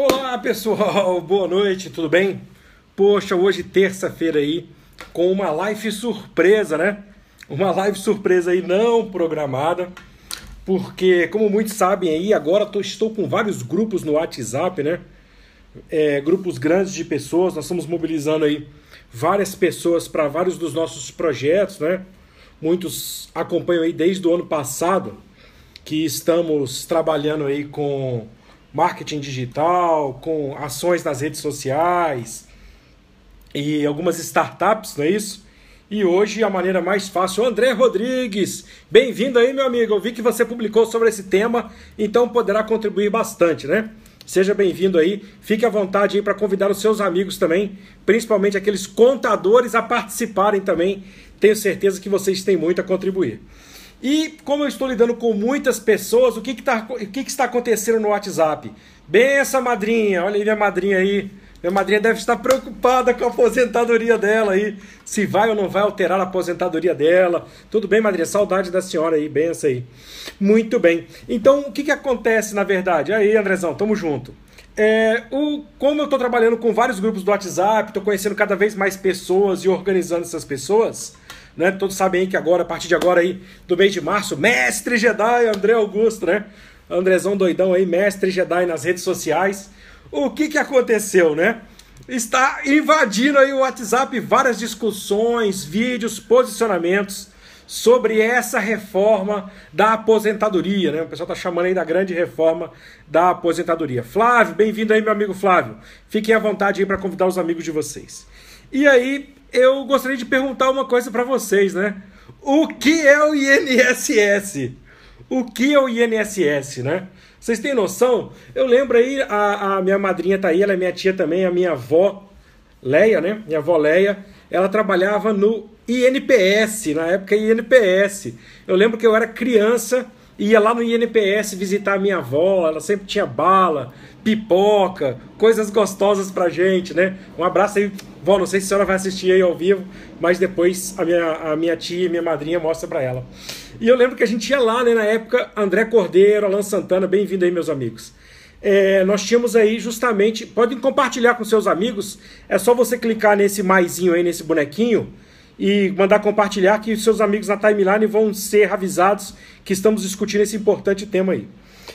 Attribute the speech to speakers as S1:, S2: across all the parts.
S1: Olá pessoal, boa noite, tudo bem? Poxa, hoje terça-feira aí com uma live surpresa, né? Uma live surpresa aí não programada, porque como muitos sabem aí, agora tô, estou com vários grupos no WhatsApp, né? É, grupos grandes de pessoas, nós estamos mobilizando aí várias pessoas para vários dos nossos projetos, né? Muitos acompanham aí desde o ano passado que estamos trabalhando aí com marketing digital, com ações nas redes sociais e algumas startups, não é isso? E hoje a maneira mais fácil, André Rodrigues, bem-vindo aí, meu amigo. Eu vi que você publicou sobre esse tema, então poderá contribuir bastante, né? Seja bem-vindo aí. Fique à vontade aí para convidar os seus amigos também, principalmente aqueles contadores a participarem também. Tenho certeza que vocês têm muito a contribuir. E como eu estou lidando com muitas pessoas, o que, que, tá, o que, que está acontecendo no WhatsApp? Benção, madrinha, olha aí minha madrinha aí. Minha madrinha deve estar preocupada com a aposentadoria dela aí. Se vai ou não vai alterar a aposentadoria dela. Tudo bem, madrinha? Saudade da senhora aí, benção aí. Muito bem. Então, o que, que acontece na verdade? Aí, Andrezão, tamo junto. É, o, como eu estou trabalhando com vários grupos do WhatsApp, estou conhecendo cada vez mais pessoas e organizando essas pessoas, né? Todos sabem que agora, a partir de agora aí, do mês de março, mestre Jedi André Augusto, né? Andrezão doidão aí, mestre Jedi nas redes sociais. O que que aconteceu, né? Está invadindo aí o WhatsApp várias discussões, vídeos, posicionamentos sobre essa reforma da aposentadoria, né? O pessoal tá chamando aí da grande reforma da aposentadoria. Flávio, bem-vindo aí, meu amigo Flávio. Fiquem à vontade aí para convidar os amigos de vocês. E aí, eu gostaria de perguntar uma coisa para vocês, né? O que é o INSS? O que é o INSS, né? Vocês têm noção? Eu lembro aí, a, a minha madrinha tá aí, ela é minha tia também, a minha avó Leia, né? Minha avó Leia, ela trabalhava no INPS, na época INPS. Eu lembro que eu era criança, ia lá no INPS visitar a minha avó, ela sempre tinha bala, pipoca, coisas gostosas pra gente, né? Um abraço aí, vó, não sei se a senhora vai assistir aí ao vivo, mas depois a minha, a minha tia e minha madrinha mostra pra ela. E eu lembro que a gente ia lá, né, na época, André Cordeiro, Alan Santana, bem-vindo aí, meus amigos. É, nós tínhamos aí justamente, podem compartilhar com seus amigos, é só você clicar nesse maisinho aí, nesse bonequinho, e mandar compartilhar que seus amigos na timeline vão ser avisados que estamos discutindo esse importante tema aí.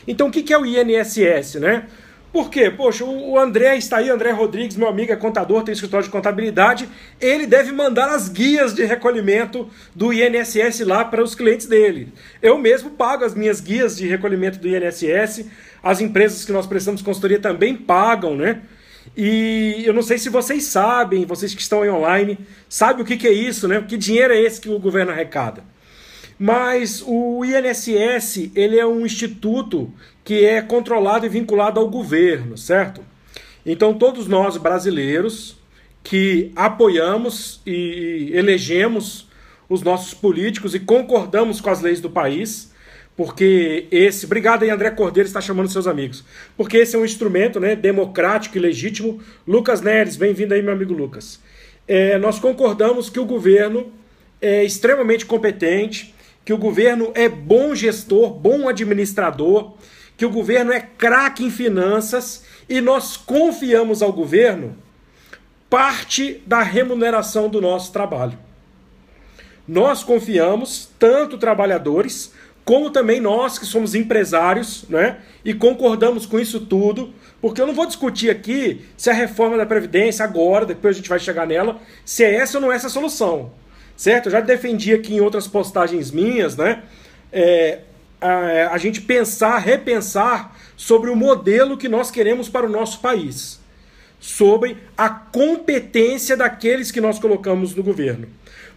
S1: Então, o que é o INSS, né? Por quê? Poxa, o André está aí, André Rodrigues, meu amigo, é contador, tem escritório de contabilidade. Ele deve mandar as guias de recolhimento do INSS lá para os clientes dele. Eu mesmo pago as minhas guias de recolhimento do INSS. As empresas que nós prestamos consultoria também pagam, né? E eu não sei se vocês sabem, vocês que estão aí online, sabem o que, que é isso, né? Que dinheiro é esse que o governo arrecada? Mas o INSS, ele é um instituto que é controlado e vinculado ao governo, certo? Então todos nós brasileiros que apoiamos e elegemos os nossos políticos e concordamos com as leis do país, porque esse, obrigado aí André Cordeiro está chamando seus amigos, porque esse é um instrumento, né, democrático e legítimo. Lucas Neres, bem-vindo aí meu amigo Lucas. É, nós concordamos que o governo é extremamente competente, que o governo é bom gestor, bom administrador, que o governo é craque em finanças e nós confiamos ao governo parte da remuneração do nosso trabalho. Nós confiamos, tanto trabalhadores, como também nós que somos empresários, né? E concordamos com isso tudo, porque eu não vou discutir aqui se a reforma da Previdência agora, depois a gente vai chegar nela, se é essa ou não é essa a solução certo? Eu já defendi aqui em outras postagens minhas, né? É, a, a gente pensar, repensar sobre o modelo que nós queremos para o nosso país, sobre a competência daqueles que nós colocamos no governo.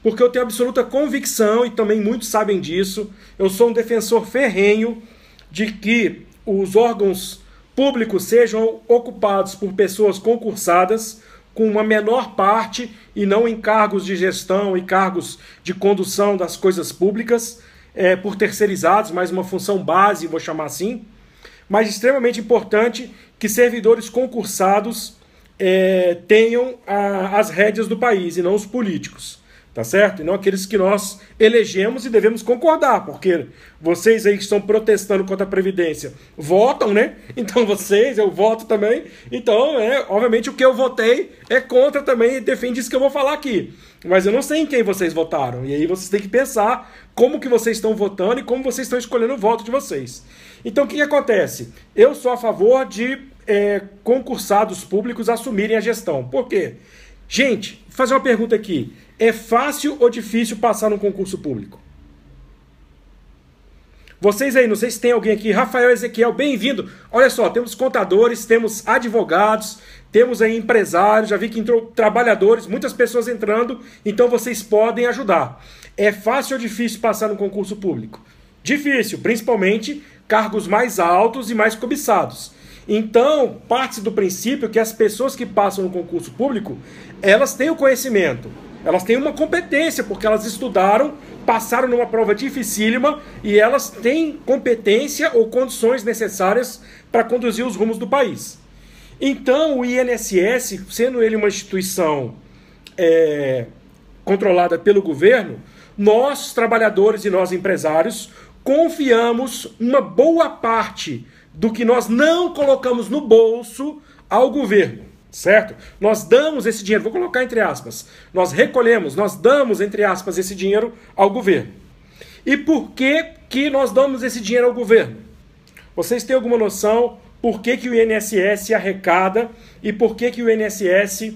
S1: Porque eu tenho absoluta convicção, e também muitos sabem disso, eu sou um defensor ferrenho de que os órgãos públicos sejam ocupados por pessoas concursadas, com uma menor parte e não em cargos de gestão e cargos de condução das coisas públicas é, por terceirizados, mais uma função base, vou chamar assim. Mas extremamente importante que servidores concursados é, tenham a, as rédeas do país e não os políticos. Tá certo? E não aqueles que nós elegemos e devemos concordar, porque vocês aí que estão protestando contra a Previdência votam, né? Então vocês, eu voto também. Então, é, obviamente, o que eu votei é contra também e defende isso que eu vou falar aqui. Mas eu não sei em quem vocês votaram. E aí vocês têm que pensar como que vocês estão votando e como vocês estão escolhendo o voto de vocês. Então, o que, que acontece? Eu sou a favor de é, concursados públicos assumirem a gestão. Por quê? Gente, vou fazer uma pergunta aqui. É fácil ou difícil passar num concurso público? Vocês aí, não sei se tem alguém aqui, Rafael Ezequiel, bem-vindo. Olha só, temos contadores, temos advogados, temos aí empresários, já vi que entrou trabalhadores, muitas pessoas entrando, então vocês podem ajudar. É fácil ou difícil passar no concurso público? Difícil, principalmente cargos mais altos e mais cobiçados. Então, parte do princípio que as pessoas que passam no concurso público, elas têm o conhecimento, elas têm uma competência, porque elas estudaram, passaram numa prova dificílima e elas têm competência ou condições necessárias para conduzir os rumos do país. Então, o INSS, sendo ele uma instituição é, controlada pelo governo, nós, trabalhadores e nós, empresários, confiamos uma boa parte do que nós não colocamos no bolso ao governo, certo? Nós damos esse dinheiro, vou colocar entre aspas, nós recolhemos, nós damos entre aspas esse dinheiro ao governo. E por que que nós damos esse dinheiro ao governo? Vocês têm alguma noção por que, que o INSS arrecada e por que, que o INSS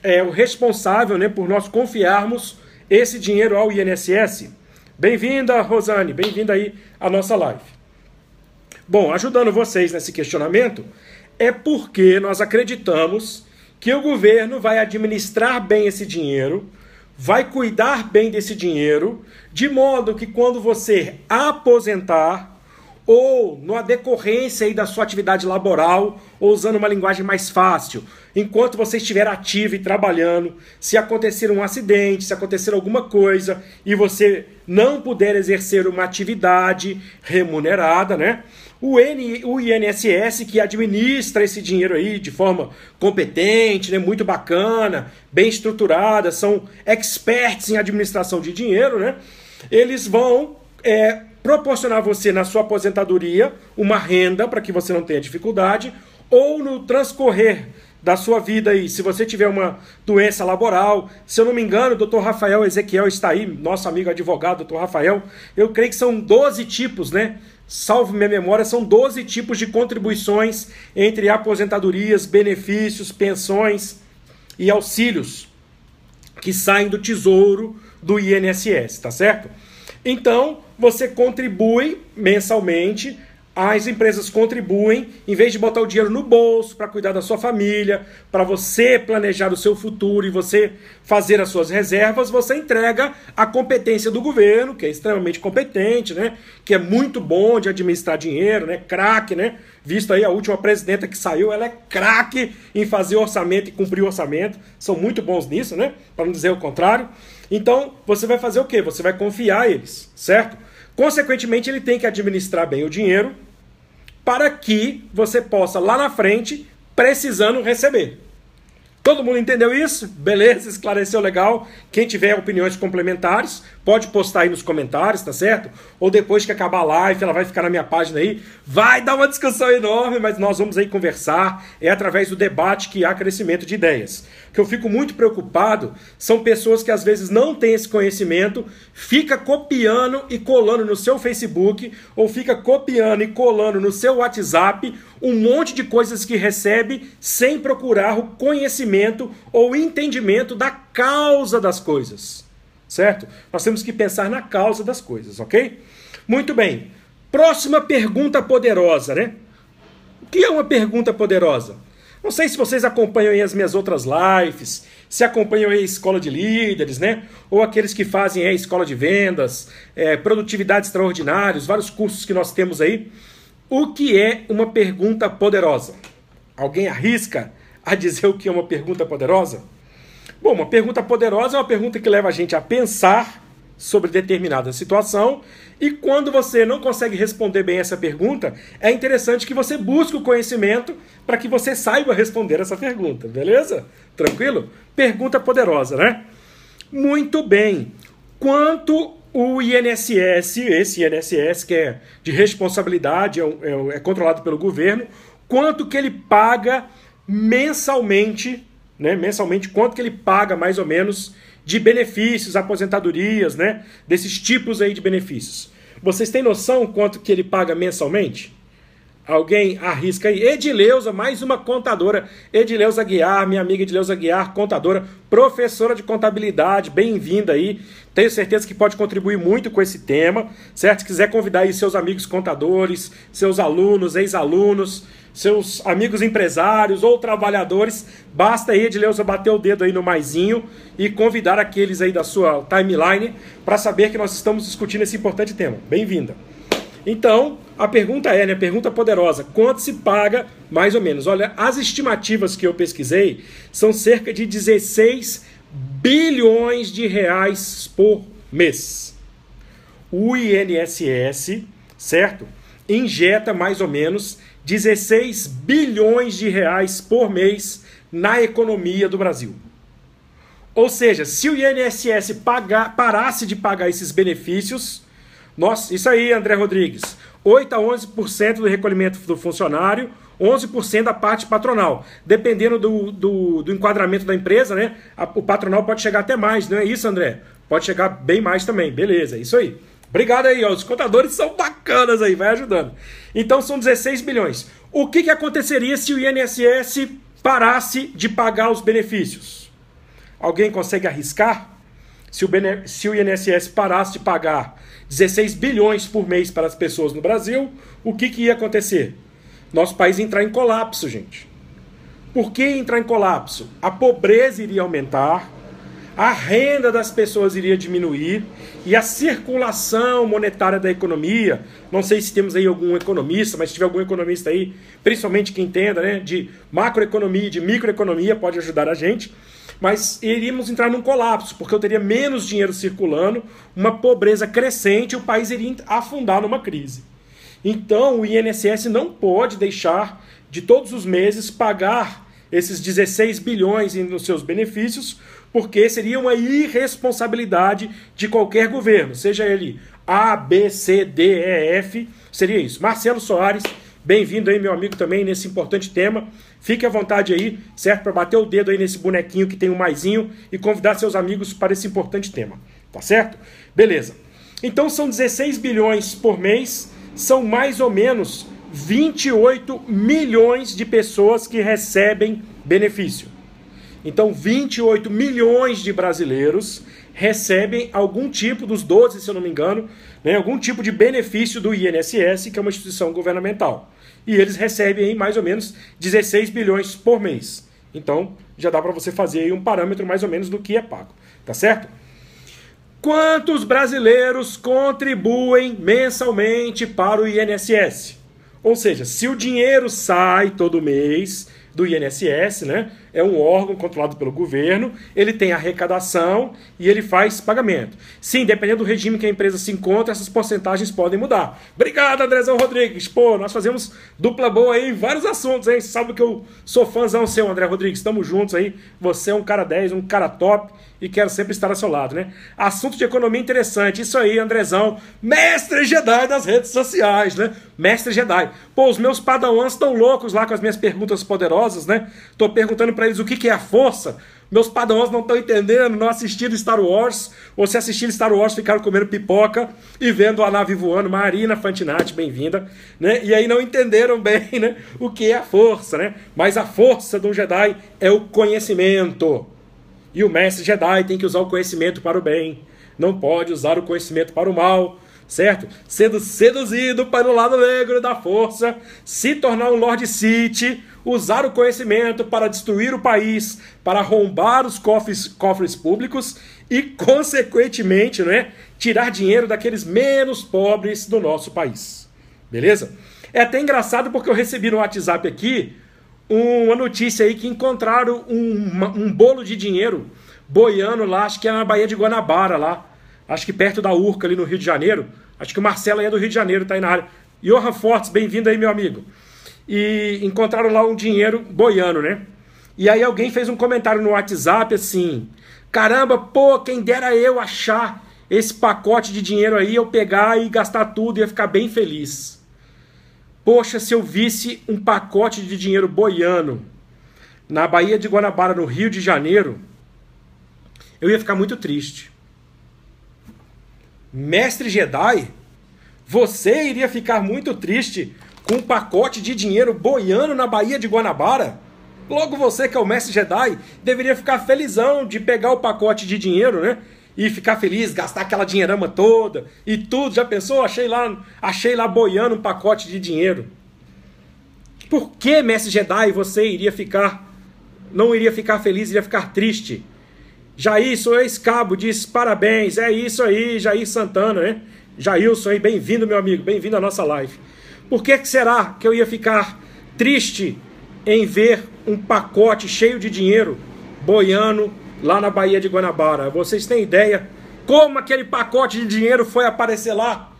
S1: é o responsável né, por nós confiarmos esse dinheiro ao INSS? Bem-vinda, Rosane, bem-vinda aí à nossa live. Bom, ajudando vocês nesse questionamento, é porque nós acreditamos que o governo vai administrar bem esse dinheiro, vai cuidar bem desse dinheiro, de modo que quando você aposentar ou na decorrência aí da sua atividade laboral, ou usando uma linguagem mais fácil, enquanto você estiver ativo e trabalhando, se acontecer um acidente, se acontecer alguma coisa e você não puder exercer uma atividade remunerada, né? O, N, o INSS que administra esse dinheiro aí de forma competente, né, muito bacana, bem estruturada, são experts em administração de dinheiro, né? Eles vão é, proporcionar a você na sua aposentadoria uma renda para que você não tenha dificuldade, ou no transcorrer da sua vida aí, se você tiver uma doença laboral, se eu não me engano, o doutor Rafael Ezequiel está aí, nosso amigo advogado, doutor Rafael, eu creio que são 12 tipos, né? salvo minha memória, são 12 tipos de contribuições entre aposentadorias, benefícios, pensões e auxílios que saem do tesouro do INSS, tá certo? Então, você contribui mensalmente as empresas contribuem, em vez de botar o dinheiro no bolso para cuidar da sua família, para você planejar o seu futuro e você fazer as suas reservas, você entrega a competência do governo, que é extremamente competente, né? Que é muito bom de administrar dinheiro, né? Craque, né? Visto aí a última presidenta que saiu, ela é craque em fazer orçamento e cumprir orçamento. São muito bons nisso, né? Para não dizer o contrário. Então, você vai fazer o quê? Você vai confiar eles, certo? Consequentemente, ele tem que administrar bem o dinheiro para que você possa lá na frente, precisando receber. Todo mundo entendeu isso? Beleza, esclareceu legal. Quem tiver opiniões complementares, pode postar aí nos comentários, tá certo? Ou depois que acabar a live, ela vai ficar na minha página aí. Vai dar uma discussão enorme, mas nós vamos aí conversar. É através do debate que há crescimento de ideias. O que eu fico muito preocupado são pessoas que às vezes não têm esse conhecimento, fica copiando e colando no seu Facebook, ou fica copiando e colando no seu WhatsApp um monte de coisas que recebe sem procurar o conhecimento ou entendimento da causa das coisas. Certo? Nós temos que pensar na causa das coisas, ok? Muito bem. Próxima pergunta poderosa, né? O que é uma pergunta poderosa? Não sei se vocês acompanham aí as minhas outras lives, se acompanham aí a Escola de Líderes, né? Ou aqueles que fazem a Escola de Vendas, é, Produtividade Extraordinária, vários cursos que nós temos aí. O que é uma pergunta poderosa? Alguém arrisca a dizer o que é uma pergunta poderosa? Bom, uma pergunta poderosa é uma pergunta que leva a gente a pensar sobre determinada situação e quando você não consegue responder bem essa pergunta, é interessante que você busque o conhecimento para que você saiba responder essa pergunta, beleza? Tranquilo? Pergunta poderosa, né? Muito bem. Quanto o INSS, esse INSS que é de responsabilidade, é, é, é controlado pelo governo, quanto que ele paga mensalmente, né? Mensalmente, quanto que ele paga mais ou menos de benefícios, aposentadorias, né? Desses tipos aí de benefícios. Vocês têm noção quanto que ele paga mensalmente? Alguém arrisca aí. Edileuza, mais uma contadora. Edileuza Guiar, minha amiga Edileuza Guiar, contadora, professora de contabilidade, bem-vinda aí. Tenho certeza que pode contribuir muito com esse tema, certo? Se quiser convidar aí seus amigos contadores, seus alunos, ex-alunos, seus amigos empresários ou trabalhadores, basta aí, Edileuza, bater o dedo aí no maisinho e convidar aqueles aí da sua timeline para saber que nós estamos discutindo esse importante tema. Bem-vinda. Então, a pergunta é, né, pergunta poderosa, quanto se paga mais ou menos? Olha, as estimativas que eu pesquisei são cerca de 16 bilhões de reais por mês. O INSS, certo? Injeta mais ou menos 16 bilhões de reais por mês na economia do Brasil. Ou seja, se o INSS pagar, parasse de pagar esses benefícios, nossa, isso aí, André Rodrigues. 8 a 11% do recolhimento do funcionário, 11% da parte patronal. Dependendo do, do, do, enquadramento da empresa, né? A, o patronal pode chegar até mais, não é isso, André? Pode chegar bem mais também. Beleza, isso aí. Obrigado aí, ó. Os contadores são bacanas aí, vai ajudando. Então são 16 bilhões. O que, que aconteceria se o INSS parasse de pagar os benefícios? Alguém consegue arriscar? Se o, se o INSS parasse de pagar 16 bilhões por mês para as pessoas no Brasil, o que, que ia acontecer? Nosso país ia entrar em colapso, gente. Por que entrar em colapso? A pobreza iria aumentar, a renda das pessoas iria diminuir e a circulação monetária da economia, não sei se temos aí algum economista, mas se tiver algum economista aí, principalmente que entenda né, de macroeconomia e de microeconomia, pode ajudar a gente, mas iríamos entrar num colapso, porque eu teria menos dinheiro circulando, uma pobreza crescente e o país iria afundar numa crise. Então o INSS não pode deixar de todos os meses pagar esses 16 bilhões nos seus benefícios, porque seria uma irresponsabilidade de qualquer governo, seja ele A, B, C, D, E, F, seria isso. Marcelo Soares, bem-vindo aí, meu amigo, também nesse importante tema. Fique à vontade aí, certo? Para bater o dedo aí nesse bonequinho que tem um maisinho e convidar seus amigos para esse importante tema, tá certo? Beleza. Então são 16 bilhões por mês, são mais ou menos 28 milhões de pessoas que recebem benefício. Então, 28 milhões de brasileiros recebem algum tipo, dos 12, se eu não me engano, né, algum tipo de benefício do INSS, que é uma instituição governamental. E eles recebem aí mais ou menos 16 bilhões por mês. Então, já dá para você fazer aí um parâmetro mais ou menos do que é pago. Tá certo? Quantos brasileiros contribuem mensalmente para o INSS? Ou seja, se o dinheiro sai todo mês do INSS, né? É um órgão controlado pelo governo, ele tem arrecadação e ele faz pagamento. Sim, dependendo do regime que a empresa se encontra, essas porcentagens podem mudar. Obrigado, Andrezão Rodrigues. Pô, nós fazemos dupla boa aí em vários assuntos, hein? Sabe que eu sou fãzão seu, André Rodrigues. Estamos juntos aí. Você é um cara 10, um cara top e quero sempre estar ao seu lado, né? Assunto de economia interessante. Isso aí, Andrezão. Mestre Jedi das redes sociais, né? Mestre Jedi. Pô, os meus padawans estão loucos lá com as minhas perguntas poderosas, né? Tô perguntando para eles o que, que é a força. Meus padawans não estão entendendo, não assistiram Star Wars, ou se assistiram Star Wars ficaram comendo pipoca e vendo a nave voando. Marina Fantinati, bem-vinda. Né? E aí não entenderam bem né, o que é a força, né? Mas a força do Jedi é o conhecimento. E o mestre Jedi tem que usar o conhecimento para o bem, não pode usar o conhecimento para o mal, certo? Sendo seduzido para o lado negro da força, se tornar um Lord City, usar o conhecimento para destruir o país, para arrombar os cofres, cofres públicos e, consequentemente, né, tirar dinheiro daqueles menos pobres do nosso país. Beleza? É até engraçado porque eu recebi no WhatsApp aqui uma notícia aí que encontraram um, um bolo de dinheiro boiando lá, acho que é na Baía de Guanabara, lá. Acho que perto da Urca, ali no Rio de Janeiro. Acho que o Marcelo é do Rio de Janeiro, tá aí na área. Johan Fortes, bem-vindo aí, meu amigo. E encontraram lá um dinheiro boiando, né? E aí alguém fez um comentário no WhatsApp assim: caramba, pô, quem dera eu achar esse pacote de dinheiro aí, eu pegar e gastar tudo e ia ficar bem feliz. Poxa, se eu visse um pacote de dinheiro boiano na Baía de Guanabara, no Rio de Janeiro, eu ia ficar muito triste. Mestre Jedi, você iria ficar muito triste com um pacote de dinheiro boiando na Baía de Guanabara? Logo você, que é o mestre Jedi, deveria ficar felizão de pegar o pacote de dinheiro, né? E ficar feliz, gastar aquela dinheirama toda e tudo. Já pensou? Achei lá, achei lá boiando um pacote de dinheiro. Por que, mestre Jedi, você iria ficar, não iria ficar feliz, iria ficar triste? Jair, sou ex-cabo, diz parabéns, é isso aí, Jair Santana, né? Jailson bem-vindo, meu amigo, bem-vindo à nossa live. Por que, que será que eu ia ficar triste em ver um pacote cheio de dinheiro boiando lá na Baía de Guanabara. Vocês têm ideia como aquele pacote de dinheiro foi aparecer lá?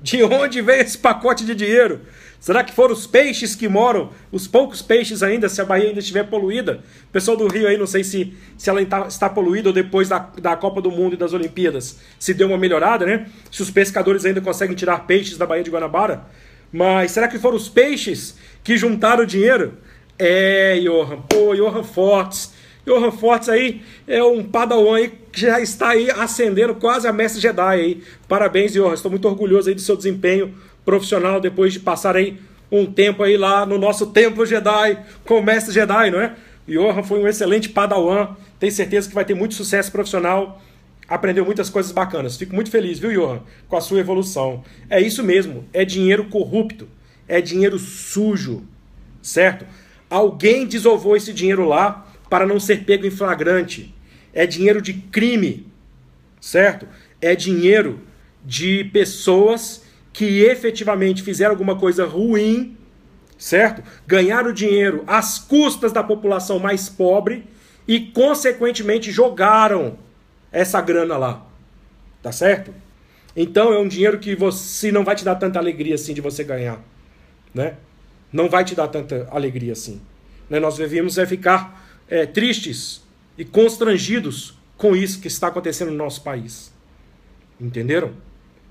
S1: De onde veio esse pacote de dinheiro? Será que foram os peixes que moram, os poucos peixes ainda, se a Bahia ainda estiver poluída? O pessoal do Rio aí, não sei se, se ela está, poluída ou depois da, da Copa do Mundo e das Olimpíadas, se deu uma melhorada, né? Se os pescadores ainda conseguem tirar peixes da Baía de Guanabara. Mas será que foram os peixes que juntaram o dinheiro? É, Johan. Pô, Johan Fortes. Johan Fortes aí é um padawan aí que já está aí ascendendo quase a mestre Jedi aí. Parabéns, Johan. Estou muito orgulhoso aí do seu desempenho profissional depois de passar aí um tempo aí lá no nosso templo Jedi com o mestre Jedi, não é? Johan foi um excelente padawan. Tenho certeza que vai ter muito sucesso profissional. Aprendeu muitas coisas bacanas. Fico muito feliz, viu, Johan, com a sua evolução. É isso mesmo. É dinheiro corrupto. É dinheiro sujo. Certo? Alguém desovou esse dinheiro lá para não ser pego em flagrante. É dinheiro de crime, certo? É dinheiro de pessoas que efetivamente fizeram alguma coisa ruim, certo? Ganharam dinheiro às custas da população mais pobre e, consequentemente, jogaram essa grana lá. Tá certo? Então é um dinheiro que você não vai te dar tanta alegria assim de você ganhar, né? não vai te dar tanta alegria assim. Né? Nós devemos é ficar é, tristes e constrangidos com isso que está acontecendo no nosso país. Entenderam?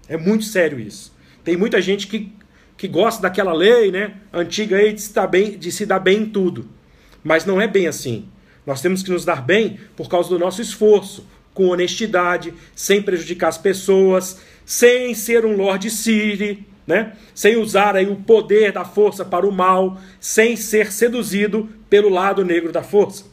S1: É muito sério isso. Tem muita gente que, que gosta daquela lei né, antiga aí de se, dar bem, de se dar bem em tudo. Mas não é bem assim. Nós temos que nos dar bem por causa do nosso esforço, com honestidade, sem prejudicar as pessoas, sem ser um Lord City, né? sem usar aí o poder da força para o mal, sem ser seduzido pelo lado negro da força.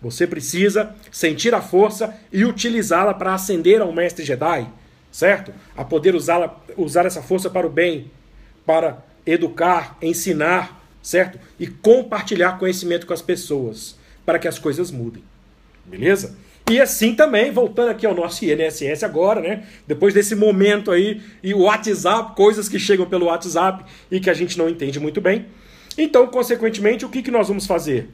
S1: Você precisa sentir a força e utilizá-la para ascender ao mestre Jedi, certo? A poder usá-la, usar essa força para o bem, para educar, ensinar, certo? E compartilhar conhecimento com as pessoas, para que as coisas mudem. Beleza? E assim também, voltando aqui ao nosso INSS agora, né? Depois desse momento aí, e o WhatsApp, coisas que chegam pelo WhatsApp e que a gente não entende muito bem. Então, consequentemente, o que, que nós vamos fazer?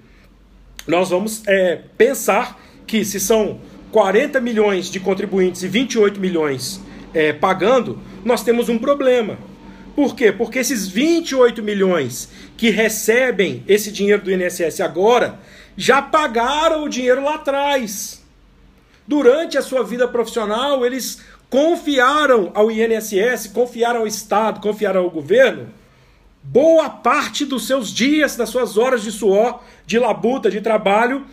S1: Nós vamos é, pensar que se são 40 milhões de contribuintes e 28 milhões é, pagando, nós temos um problema. Por quê? Porque esses 28 milhões que recebem esse dinheiro do INSS agora já pagaram o dinheiro lá atrás durante a sua vida profissional, eles confiaram ao INSS, confiaram ao Estado, confiaram ao governo boa parte dos seus dias, das suas horas de suor, de labuta, de trabalho,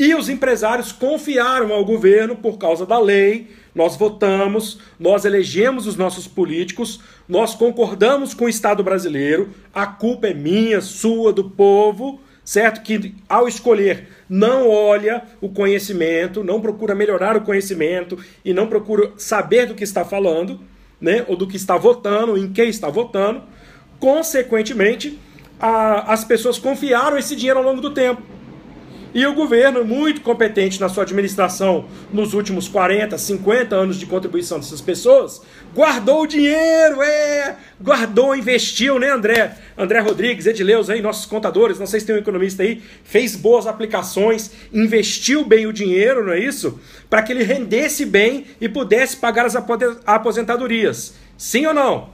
S1: e os empresários confiaram ao governo por causa da lei. Nós votamos, nós elegemos os nossos políticos, nós concordamos com o Estado brasileiro, a culpa é minha, sua, do povo, certo? Que ao escolher não olha o conhecimento, não procura melhorar o conhecimento e não procura saber do que está falando, né? Ou do que está votando, em quem está votando. Consequentemente, a, as pessoas confiaram esse dinheiro ao longo do tempo. E o governo, muito competente na sua administração nos últimos 40, 50 anos de contribuição dessas pessoas, guardou o dinheiro, é, guardou, investiu, né, André? André Rodrigues, Edileus aí, nossos contadores, não sei se tem um economista aí, fez boas aplicações, investiu bem o dinheiro, não é isso? Para que ele rendesse bem e pudesse pagar as aposentadorias. Sim ou não?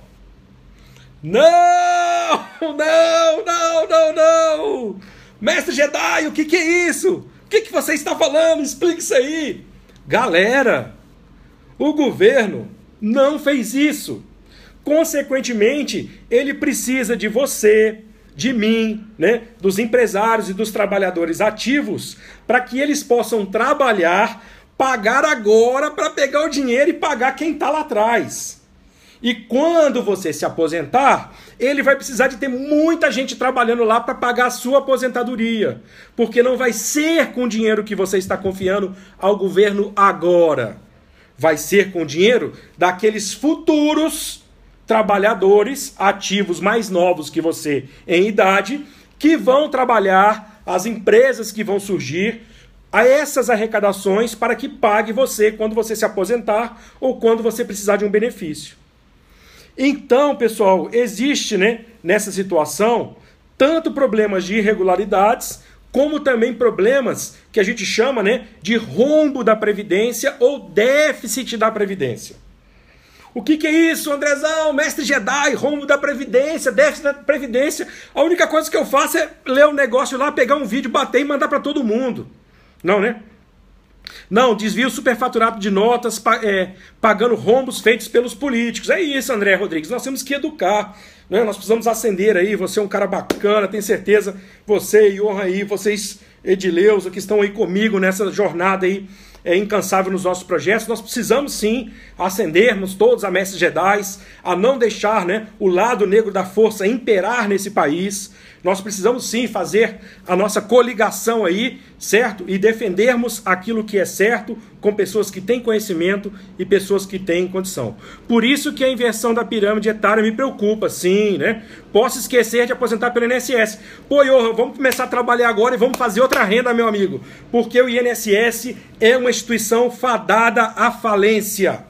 S1: Não! Não, não! Mestre Jedi, o que, que é isso? O que, que você está falando? Explique isso aí. Galera, o governo não fez isso. Consequentemente, ele precisa de você, de mim, né, dos empresários e dos trabalhadores ativos, para que eles possam trabalhar, pagar agora para pegar o dinheiro e pagar quem está lá atrás. E quando você se aposentar, ele vai precisar de ter muita gente trabalhando lá para pagar a sua aposentadoria, porque não vai ser com o dinheiro que você está confiando ao governo agora. Vai ser com o dinheiro daqueles futuros trabalhadores ativos mais novos que você em idade, que vão trabalhar, as empresas que vão surgir, a essas arrecadações para que pague você quando você se aposentar ou quando você precisar de um benefício. Então, pessoal, existe né, nessa situação tanto problemas de irregularidades, como também problemas que a gente chama né, de rombo da Previdência ou déficit da Previdência. O que, que, é isso, Andrezão? Mestre Jedi, rombo da Previdência, déficit da Previdência. A única coisa que eu faço é ler um negócio lá, pegar um vídeo, bater e mandar para todo mundo. Não, né? Não, desvio superfaturado de notas, é, pagando rombos feitos pelos políticos. É isso, André Rodrigues. Nós temos que educar. Né? Nós precisamos acender aí. Você é um cara bacana, tenho certeza. Você e honra aí, vocês, Edileuza, que estão aí comigo nessa jornada aí é, incansável nos nossos projetos, nós precisamos sim acendermos todos a mestres Jedi, a não deixar né, o lado negro da força imperar nesse país. Nós precisamos sim fazer a nossa coligação aí, certo? E defendermos aquilo que é certo com pessoas que têm conhecimento e pessoas que têm condição. Por isso que a inversão da pirâmide etária me preocupa, sim, né? Posso esquecer de aposentar pelo INSS. Pô, Johan, vamos começar a trabalhar agora e vamos fazer outra renda, meu amigo. Porque o INSS é uma instituição fadada à falência.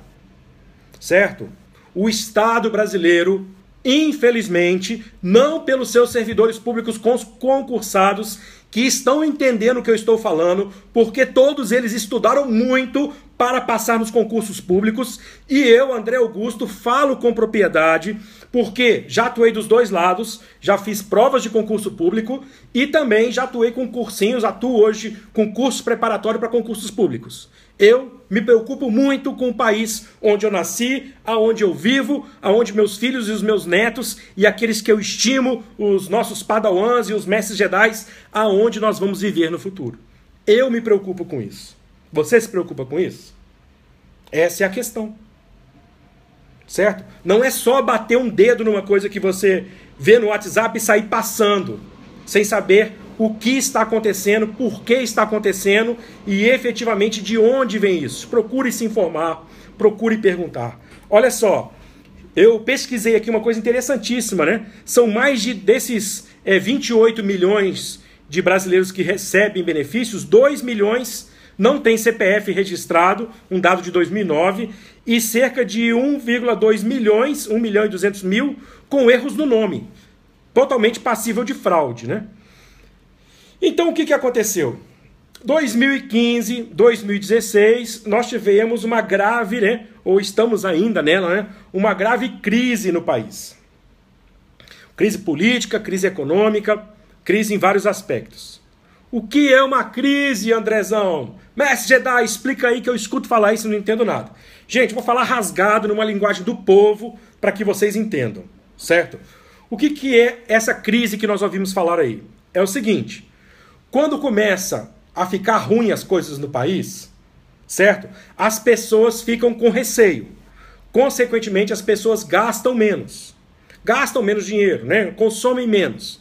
S1: Certo? O Estado brasileiro infelizmente, não pelos seus servidores públicos concursados que estão entendendo o que eu estou falando, porque todos eles estudaram muito para passar nos concursos públicos e eu, André Augusto, falo com propriedade, porque já atuei dos dois lados, já fiz provas de concurso público e também já atuei com cursinhos, atuo hoje com curso preparatório para concursos públicos. Eu me preocupo muito com o país onde eu nasci, aonde eu vivo, aonde meus filhos e os meus netos e aqueles que eu estimo, os nossos padawans e os mestres jedis, aonde nós vamos viver no futuro. Eu me preocupo com isso. Você se preocupa com isso? Essa é a questão. Certo? Não é só bater um dedo numa coisa que você vê no WhatsApp e sair passando, sem saber o que está acontecendo, por que está acontecendo e efetivamente de onde vem isso. Procure se informar, procure perguntar. Olha só, eu pesquisei aqui uma coisa interessantíssima, né? São mais de desses é, 28 milhões de brasileiros que recebem benefícios, 2 milhões não têm CPF registrado, um dado de 2009, e cerca de 1,2 milhões, 1 milhão e 200 mil, com erros no nome. Totalmente passível de fraude, né? Então o que, que aconteceu? 2015, 2016, nós tivemos uma grave, né, ou estamos ainda nela, né, uma grave crise no país. Crise política, crise econômica, crise em vários aspectos. O que é uma crise, Andrezão? Mestre Jedi, explica aí que eu escuto falar isso e não entendo nada. Gente, vou falar rasgado numa linguagem do povo para que vocês entendam, certo? O que, que é essa crise que nós ouvimos falar aí? É o seguinte: quando começa a ficar ruim as coisas no país, certo? As pessoas ficam com receio. Consequentemente, as pessoas gastam menos. Gastam menos dinheiro, né? Consomem menos.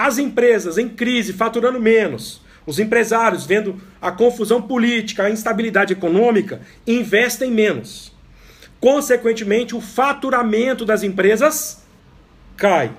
S1: As empresas em crise, faturando menos. Os empresários, vendo a confusão política, a instabilidade econômica, investem menos. Consequentemente, o faturamento das empresas cai.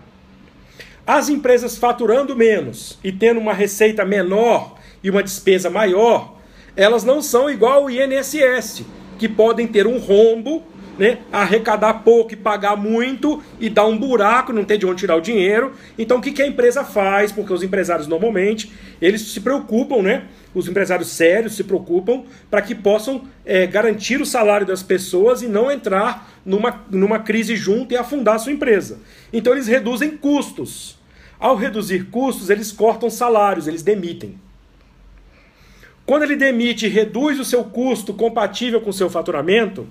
S1: As empresas faturando menos e tendo uma receita menor e uma despesa maior, elas não são igual ao INSS, que podem ter um rombo, né, arrecadar pouco e pagar muito e dar um buraco, não ter de onde tirar o dinheiro. Então o que, que a empresa faz? Porque os empresários normalmente, eles se preocupam, né? Os empresários sérios se preocupam para que possam é, garantir o salário das pessoas e não entrar numa, numa crise junto e afundar a sua empresa. Então eles reduzem custos. Ao reduzir custos, eles cortam salários, eles demitem. Quando ele demite e reduz o seu custo compatível com o seu faturamento,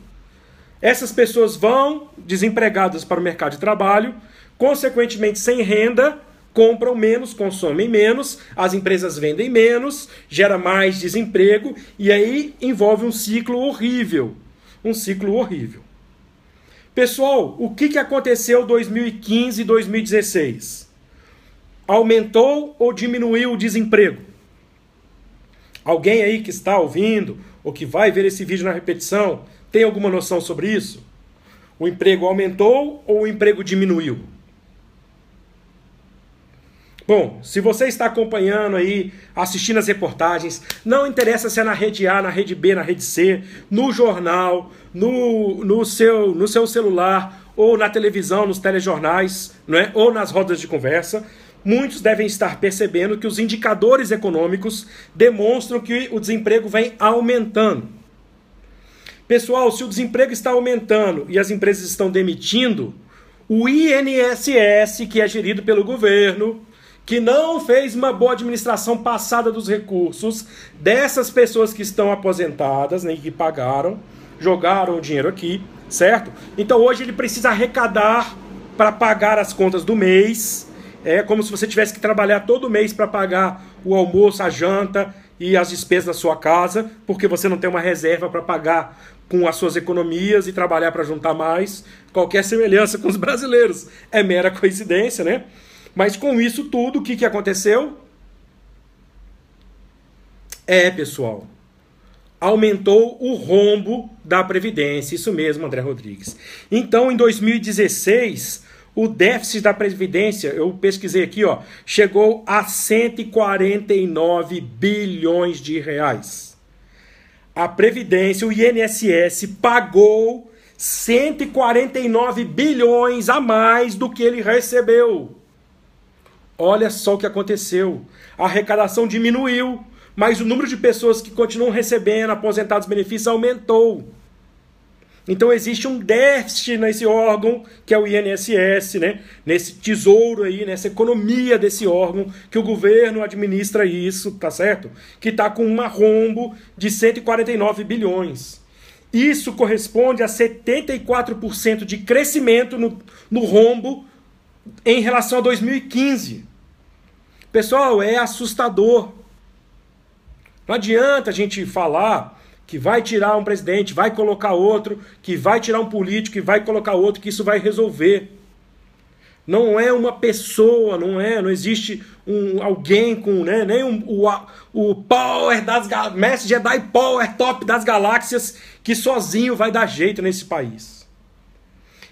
S1: essas pessoas vão desempregadas para o mercado de trabalho, consequentemente sem renda, compram menos, consomem menos, as empresas vendem menos, gera mais desemprego e aí envolve um ciclo horrível. Um ciclo horrível. Pessoal, o que, que aconteceu 2015 e 2016? Aumentou ou diminuiu o desemprego? Alguém aí que está ouvindo ou que vai ver esse vídeo na repetição tem alguma noção sobre isso? O emprego aumentou ou o emprego diminuiu? Bom, se você está acompanhando aí, assistindo as reportagens, não interessa se é na rede A, na rede B, na rede C, no jornal, no, no, seu, no seu celular, ou na televisão, nos telejornais, não é? ou nas rodas de conversa, muitos devem estar percebendo que os indicadores econômicos demonstram que o desemprego vem aumentando. Pessoal, se o desemprego está aumentando e as empresas estão demitindo, o INSS, que é gerido pelo governo, que não fez uma boa administração passada dos recursos dessas pessoas que estão aposentadas, né, que pagaram, jogaram o dinheiro aqui, certo? Então hoje ele precisa arrecadar para pagar as contas do mês. É como se você tivesse que trabalhar todo mês para pagar o almoço, a janta e as despesas da sua casa, porque você não tem uma reserva para pagar com as suas economias e trabalhar para juntar mais. Qualquer semelhança com os brasileiros é mera coincidência, né? Mas com isso tudo, o que, que aconteceu? É, pessoal, aumentou o rombo da Previdência. Isso mesmo, André Rodrigues. Então, em 2016, o déficit da Previdência, eu pesquisei aqui, ó, chegou a 149 bilhões de reais. A Previdência, o INSS, pagou 149 bilhões a mais do que ele recebeu. Olha só o que aconteceu. A arrecadação diminuiu, mas o número de pessoas que continuam recebendo aposentados benefícios aumentou. Então existe um déficit nesse órgão, que é o INSS, né? nesse tesouro aí, nessa economia desse órgão, que o governo administra isso, tá certo? Que está com um rombo de 149 bilhões. Isso corresponde a 74% de crescimento no, no rombo em relação a 2015. Pessoal, é assustador. Não adianta a gente falar que vai tirar um presidente, vai colocar outro, que vai tirar um político, que vai colocar outro, que isso vai resolver. Não é uma pessoa, não é, não existe um alguém com, né, nem um, o, o power das mestre Jedi power top das galáxias que sozinho vai dar jeito nesse país.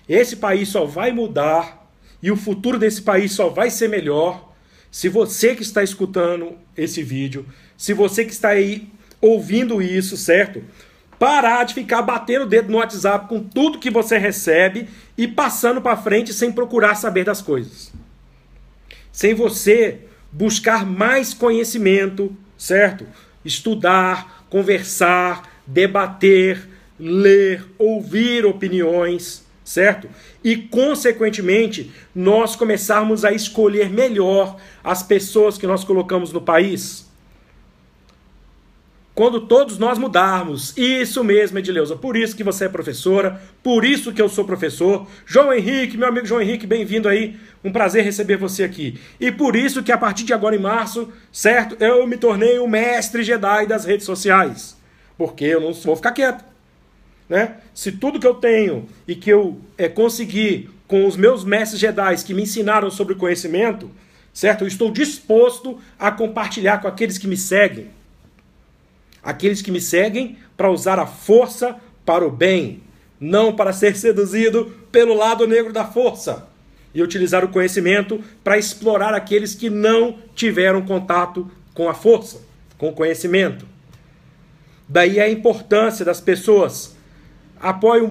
S1: Esse país só vai mudar e o futuro desse país só vai ser melhor se você que está escutando esse vídeo, se você que está aí ouvindo isso, certo? Parar de ficar batendo o dedo no WhatsApp com tudo que você recebe e passando para frente sem procurar saber das coisas. Sem você buscar mais conhecimento, certo? Estudar, conversar, debater, ler, ouvir opiniões, certo? E, consequentemente, nós começarmos a escolher melhor as pessoas que nós colocamos no país? Quando todos nós mudarmos. Isso mesmo, Edileuza. Por isso que você é professora, por isso que eu sou professor. João Henrique, meu amigo João Henrique, bem-vindo aí. Um prazer receber você aqui. E por isso que a partir de agora em março, certo? Eu me tornei o mestre Jedi das redes sociais. Porque eu não vou ficar quieto. Né? Se tudo que eu tenho e que eu é, consegui com os meus mestres Jedi que me ensinaram sobre conhecimento, certo? Eu estou disposto a compartilhar com aqueles que me seguem. Aqueles que me seguem para usar a força para o bem, não para ser seduzido pelo lado negro da força. E utilizar o conhecimento para explorar aqueles que não tiveram contato com a força, com o conhecimento. Daí a importância das pessoas apoio,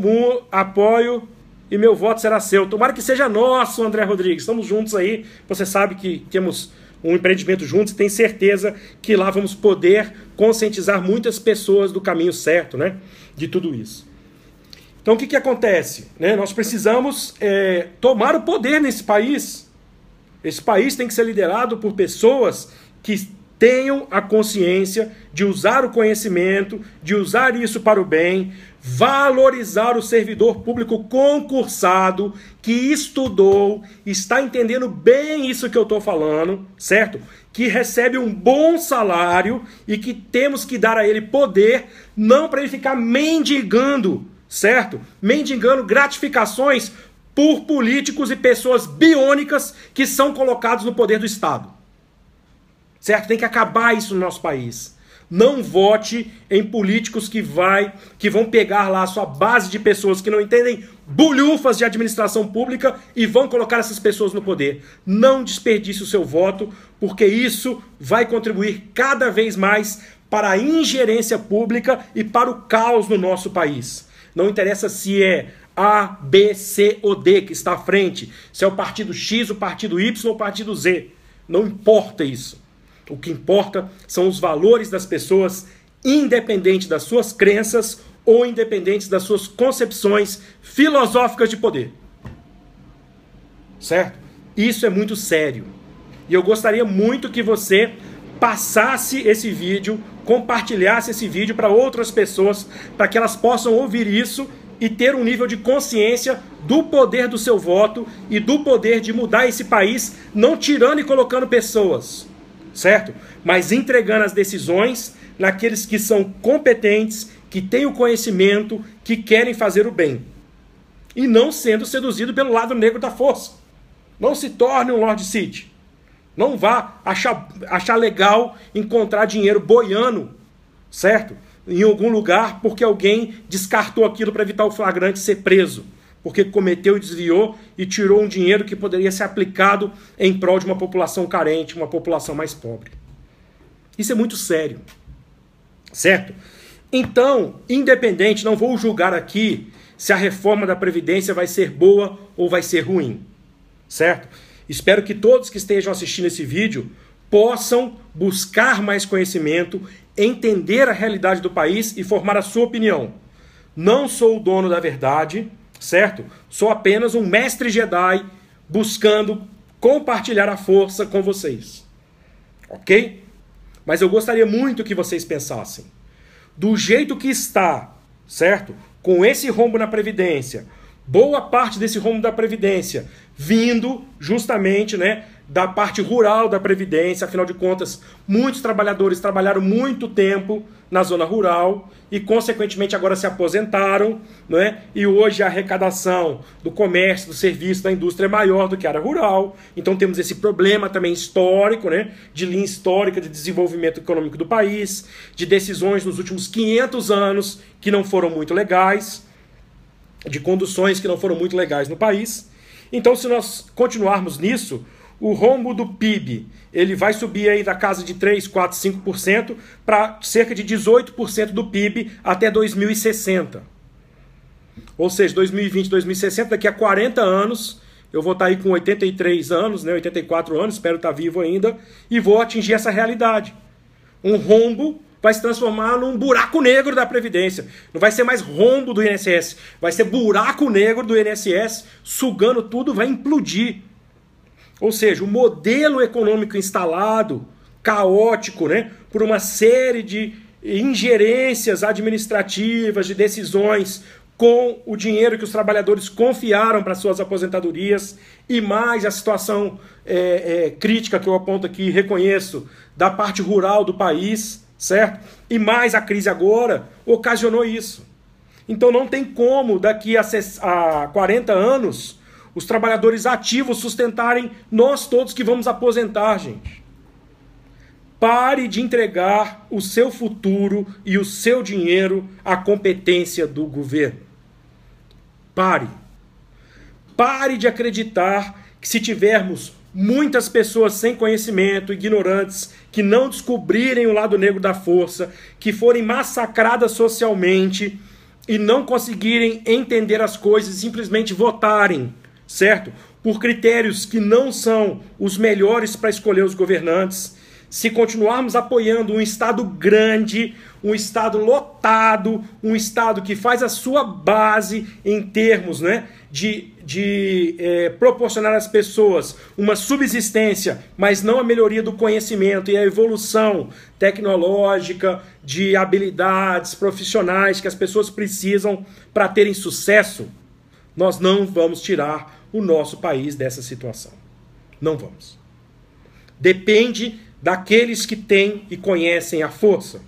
S1: apoio e meu voto será seu. Tomara que seja nosso, André Rodrigues. Estamos juntos aí. Você sabe que temos um empreendimento juntos tem certeza que lá vamos poder conscientizar muitas pessoas do caminho certo, né? De tudo isso. Então o que, que acontece? Né? Nós precisamos é, tomar o poder nesse país. Esse país tem que ser liderado por pessoas que tenham a consciência de usar o conhecimento, de usar isso para o bem, valorizar o servidor público concursado que estudou, está entendendo bem isso que eu estou falando, certo? Que recebe um bom salário e que temos que dar a ele poder, não para ele ficar mendigando, certo? Mendigando gratificações por políticos e pessoas biônicas que são colocados no poder do Estado. Certo? Tem que acabar isso no nosso país. Não vote em políticos que vai, que vão pegar lá a sua base de pessoas que não entendem bulhufas de administração pública e vão colocar essas pessoas no poder. Não desperdice o seu voto, porque isso vai contribuir cada vez mais para a ingerência pública e para o caos no nosso país. Não interessa se é A, B, C ou D que está à frente, se é o partido X, o partido Y ou o partido Z. Não importa isso. O que importa são os valores das pessoas, independente das suas crenças ou independentes das suas concepções filosóficas de poder. Certo? Isso é muito sério. E eu gostaria muito que você passasse esse vídeo, compartilhasse esse vídeo para outras pessoas, para que elas possam ouvir isso e ter um nível de consciência do poder do seu voto e do poder de mudar esse país, não tirando e colocando pessoas certo? Mas entregando as decisões naqueles que são competentes, que têm o conhecimento, que querem fazer o bem. E não sendo seduzido pelo lado negro da força. Não se torne um Lord City. Não vá achar, achar legal encontrar dinheiro boiando, certo? Em algum lugar porque alguém descartou aquilo para evitar o flagrante ser preso porque cometeu e desviou e tirou um dinheiro que poderia ser aplicado em prol de uma população carente, uma população mais pobre. Isso é muito sério. Certo? Então, independente, não vou julgar aqui se a reforma da Previdência vai ser boa ou vai ser ruim. Certo? Espero que todos que estejam assistindo esse vídeo possam buscar mais conhecimento, entender a realidade do país e formar a sua opinião. Não sou o dono da verdade, certo? Sou apenas um mestre Jedi buscando compartilhar a força com vocês. Ok? Mas eu gostaria muito que vocês pensassem. Do jeito que está, certo? Com esse rombo na Previdência, boa parte desse rombo da Previdência vindo justamente né, da parte rural da Previdência, afinal de contas, muitos trabalhadores trabalharam muito tempo na zona rural e, consequentemente, agora se aposentaram, não é? e hoje a arrecadação do comércio, do serviço, da indústria é maior do que era rural. Então temos esse problema também histórico, né? de linha histórica de desenvolvimento econômico do país, de decisões nos últimos 500 anos que não foram muito legais, de conduções que não foram muito legais no país. Então, se nós continuarmos nisso, o rombo do PIB ele vai subir aí da casa de 3, 4, 5% para cerca de 18% do PIB até 2060. Ou seja, 2020, 2060, daqui a 40 anos, eu vou estar tá aí com 83 anos, né, 84 anos, espero estar tá vivo ainda, e vou atingir essa realidade. Um rombo vai se transformar num buraco negro da Previdência. Não vai ser mais rombo do INSS, vai ser buraco negro do INSS, sugando tudo, vai implodir. Ou seja, o modelo econômico instalado, caótico, né, por uma série de ingerências administrativas, de decisões com o dinheiro que os trabalhadores confiaram para suas aposentadorias e mais a situação é, é, crítica que eu aponto aqui, reconheço, da parte rural do país, certo? E mais a crise agora ocasionou isso. Então não tem como, daqui a, a 40 anos, os trabalhadores ativos sustentarem nós todos que vamos aposentar, gente. Pare de entregar o seu futuro e o seu dinheiro à competência do governo. Pare. Pare de acreditar que se tivermos muitas pessoas sem conhecimento, ignorantes, que não descobrirem o lado negro da força, que forem massacradas socialmente e não conseguirem entender as coisas e simplesmente votarem certo? Por critérios que não são os melhores para escolher os governantes, se continuarmos apoiando um Estado grande, um Estado lotado, um Estado que faz a sua base em termos né, de, de é, proporcionar às pessoas uma subsistência, mas não a melhoria do conhecimento e a evolução tecnológica, de habilidades profissionais que as pessoas precisam para terem sucesso, nós não vamos tirar o nosso país dessa situação. Não vamos. Depende daqueles que têm e conhecem a força.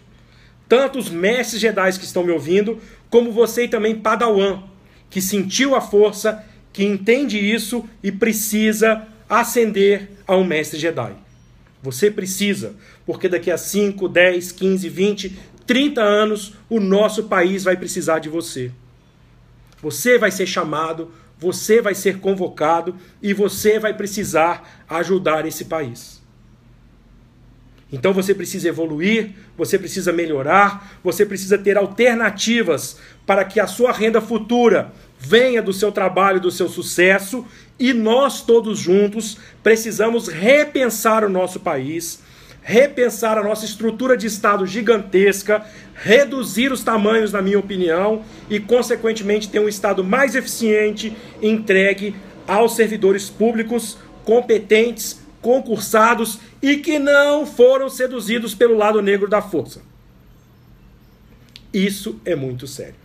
S1: Tanto os mestres Jedi que estão me ouvindo, como você e também Padawan, que sentiu a força, que entende isso e precisa ascender a um mestre Jedi. Você precisa, porque daqui a 5, 10, 15, 20, 30 anos o nosso país vai precisar de você. Você vai ser chamado, você vai ser convocado e você vai precisar ajudar esse país. Então você precisa evoluir, você precisa melhorar, você precisa ter alternativas para que a sua renda futura venha do seu trabalho, do seu sucesso, e nós todos juntos precisamos repensar o nosso país, repensar a nossa estrutura de Estado gigantesca, reduzir os tamanhos, na minha opinião, e, consequentemente, ter um Estado mais eficiente entregue aos servidores públicos competentes, concursados e que não foram seduzidos pelo lado negro da força. Isso é muito sério.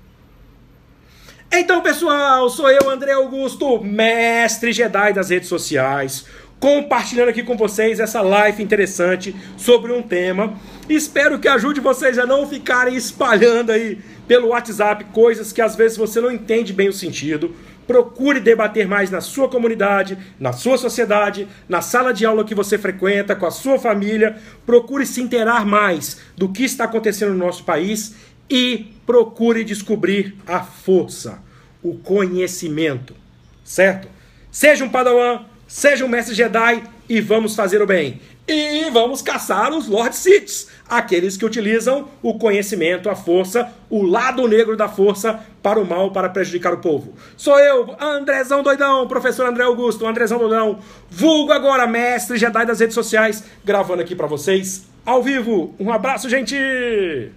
S1: Então, pessoal, sou eu, André Augusto, mestre Jedi das redes sociais compartilhando aqui com vocês essa live interessante sobre um tema. Espero que ajude vocês a não ficarem espalhando aí pelo WhatsApp coisas que às vezes você não entende bem o sentido. Procure debater mais na sua comunidade, na sua sociedade, na sala de aula que você frequenta, com a sua família. Procure se inteirar mais do que está acontecendo no nosso país e procure descobrir a força, o conhecimento, certo? Seja um padawan, Seja um mestre Jedi e vamos fazer o bem. E vamos caçar os Lord Siths, aqueles que utilizam o conhecimento, a força, o lado negro da força para o mal, para prejudicar o povo. Sou eu, Andrezão Doidão, professor André Augusto, Andrezão Doidão, vulgo agora mestre Jedi das redes sociais, gravando aqui para vocês ao vivo. Um abraço, gente!